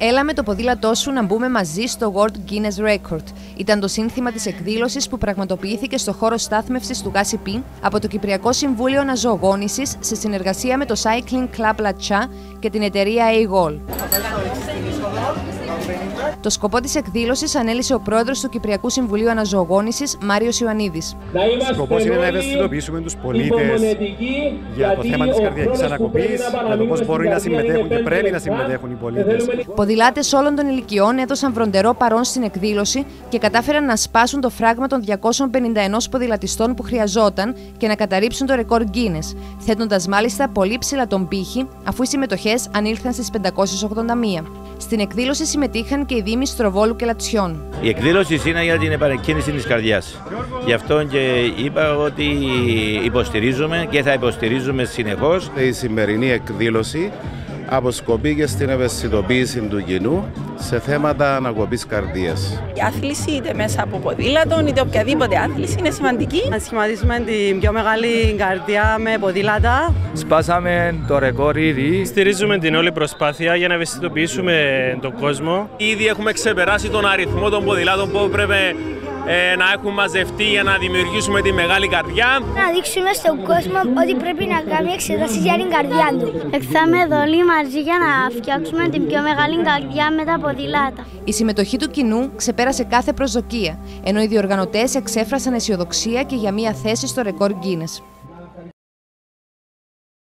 Έλα με το ποδήλατό σου να μπούμε μαζί στο World Guinness Record. Ήταν το σύνθημα της εκδήλωσης που πραγματοποιήθηκε στο χώρο στάθμευσης του ΓΑΣΙΠΗ από το Κυπριακό Συμβούλιο Αναζωογόνησης σε συνεργασία με το Cycling Club Latcha και την εταιρεία A-Gol. Το σκοπό της εκδήλωσης ανέλησε ο πρόεδρος του Κυπριακού Συμβουλίου Αναζωογόνησης, Μάριος Ιωαννίδης. Σκοπός είναι να ευαισθητοποιήσουμε τους πολίτες για το θέμα της καρδιακής ανακοπής, για το πώς μπορούν να συμμετέχουν και πρέπει να συμμετέχουν οι πολίτες. Ποδηλάτες όλων των ηλικιών έδωσαν βροντερό παρόν στην εκδήλωση και κατάφεραν να σπάσουν το φράγμα των 251 ποδηλατιστών που χρειαζόταν και να καταρρύψουν το ρεκόρ Guinness, θέτοντας μάλιστα πολύ ψηλά τον πύχη, αφού οι συμμετοχές ανήλθαν στις 581. Στην εκδήλωση συμμετείχαν και οι Δήμοι Στροβόλου και Λατσιών. Η εκδήλωση είναι για την επανεκκίνηση της καρδιάς. Γι' αυτό και είπα ότι υποστηρίζουμε και θα υποστηρίζουμε συνεχώς. Η σημερινή εκδήλωση αποσκοπεί και στην ευαισθητοποίηση του κοινού σε θέματα ανακοπής καρδίας. Η άθληση είτε μέσα από ποδήλατο είτε οποιαδήποτε άθληση είναι σημαντική. Να σχηματίσουμε την πιο μεγάλη καρδιά με ποδήλατα. Σπάσαμε το ρεκόρ ήδη. Στηρίζουμε την όλη προσπάθεια για να ευαισθητοποιήσουμε τον κόσμο. Ήδη έχουμε ξεπεράσει τον αριθμό των ποδηλάτων που έπρεπε ε, να έχουν μαζευτεί για να δημιουργήσουμε τη μεγάλη καρδιά. Να δείξουμε στον κόσμο ότι πρέπει να κάνει εξετάσεις για την καρδιά του. Εχθάμε εδώ όλοι μαζί για να φτιάξουμε την πιο μεγάλη καρδιά με τα ποδήλατα. Η συμμετοχή του κοινού ξεπέρασε κάθε προσδοκία, ενώ οι διοργανωτές εξέφρασαν αισιοδοξία και για μία θέση στο ρεκόρ Guinness.